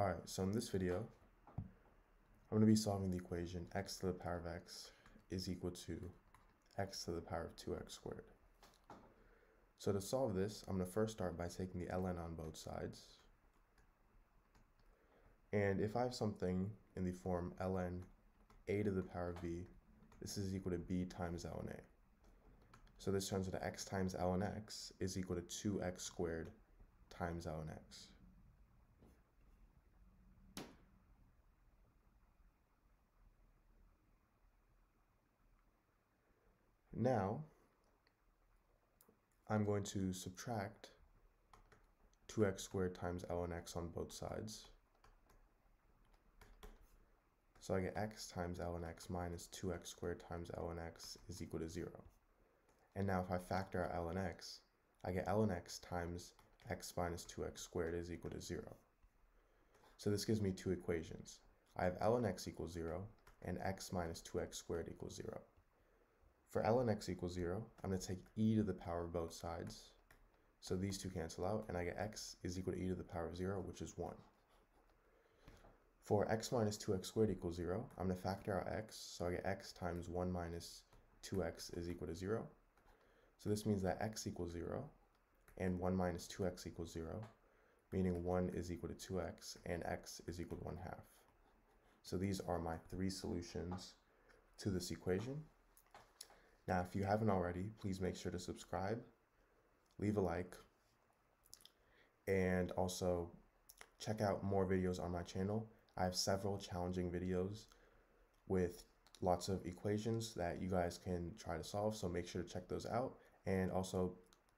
Alright, so in this video, I'm going to be solving the equation x to the power of x is equal to x to the power of 2x squared. So to solve this, I'm going to first start by taking the ln on both sides. And if I have something in the form ln a to the power of b, this is equal to b times ln a. So this turns into x times ln x is equal to 2x squared times ln x. Now, I'm going to subtract 2x squared times ln x on both sides. So I get x times ln x minus 2x squared times ln x is equal to 0. And now if I factor out ln x, I get ln x times x minus 2x squared is equal to 0. So this gives me two equations. I have ln x equals 0 and x minus 2x squared equals 0. For ln x equals 0, I'm going to take e to the power of both sides. So these two cancel out, and I get x is equal to e to the power of 0, which is 1. For x minus 2x squared equals 0, I'm going to factor out x, so I get x times 1 minus 2x is equal to 0. So this means that x equals 0, and 1 minus 2x equals 0, meaning 1 is equal to 2x, and x is equal to 1 half. So these are my three solutions to this equation. Now, if you haven't already, please make sure to subscribe, leave a like, and also check out more videos on my channel. I have several challenging videos with lots of equations that you guys can try to solve, so make sure to check those out. And also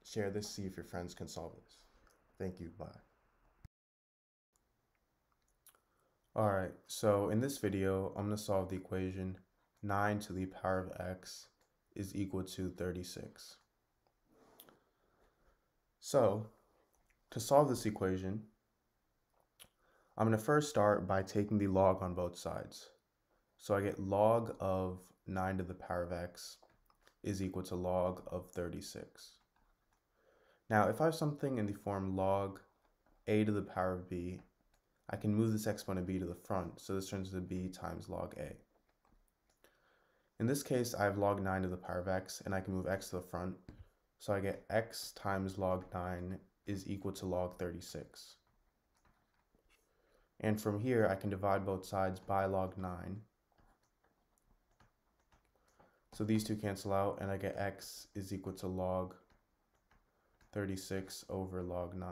share this, see if your friends can solve this. Thank you, bye. Alright, so in this video, I'm to solve the equation 9 to the power of x is equal to 36. So, to solve this equation, I'm going to first start by taking the log on both sides. So I get log of 9 to the power of x is equal to log of 36. Now, if I have something in the form log a to the power of b, I can move this exponent b to the front, so this turns into b times log a. In this case, I have log 9 to the power of x, and I can move x to the front. So I get x times log 9 is equal to log 36. And from here, I can divide both sides by log 9. So these two cancel out, and I get x is equal to log 36 over log 9.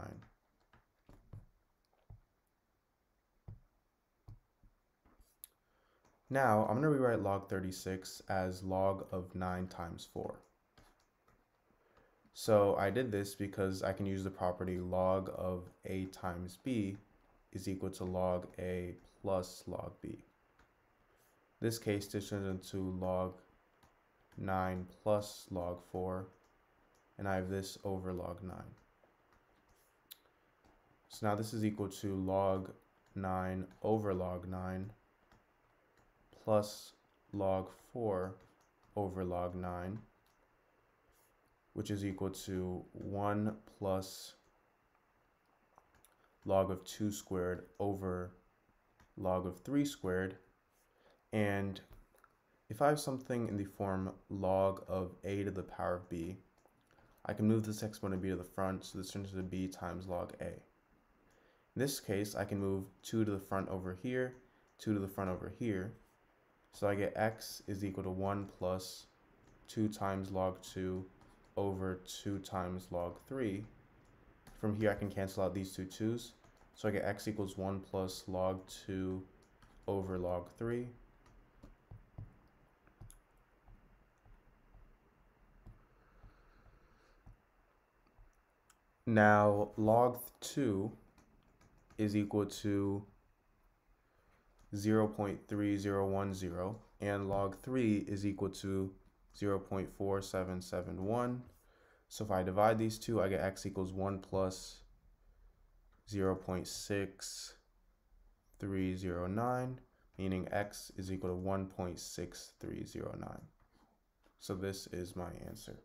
Now, I'm going to rewrite log 36 as log of 9 times 4. So I did this because I can use the property log of a times b is equal to log a plus log b. This case this turns into log 9 plus log 4, and I have this over log 9. So now this is equal to log 9 over log 9 plus log 4 over log 9, which is equal to 1 plus log of 2 squared over log of 3 squared. And if I have something in the form log of a to the power of b, I can move this exponent b to the front, so this turns into b times log a. In this case, I can move 2 to the front over here, 2 to the front over here, so I get x is equal to 1 plus 2 times log 2 over 2 times log 3. From here I can cancel out these two 2's. So I get x equals 1 plus log 2 over log 3. Now log 2 is equal to 0.3010 and log 3 is equal to 0.4771. So if I divide these two, I get x equals 1 plus 0.6309, meaning x is equal to 1.6309. So this is my answer.